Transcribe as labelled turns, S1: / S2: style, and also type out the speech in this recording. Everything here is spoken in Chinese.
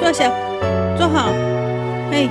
S1: 坐下，坐好，嘿。